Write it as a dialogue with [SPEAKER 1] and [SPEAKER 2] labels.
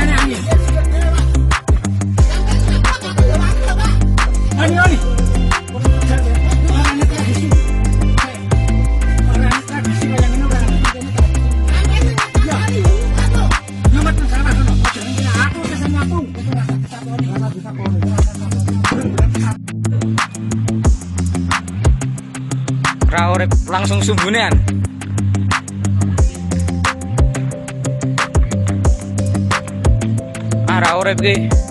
[SPEAKER 1] nenek ani. Ani ani. Orang tradisi.
[SPEAKER 2] Ra urip langsung sumbunean. Ah ra urip ki.